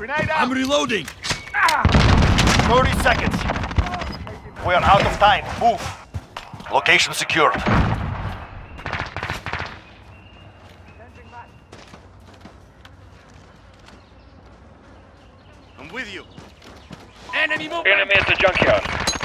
Grenade I'm reloading. 30 seconds. We are out of time. Move. Location secured. I'm with you. Enemy at the junkyard.